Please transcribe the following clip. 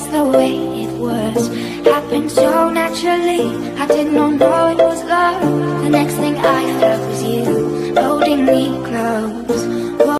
just the way it was. Happened so naturally. I did not know it was love. The next thing I felt was you Holding me close.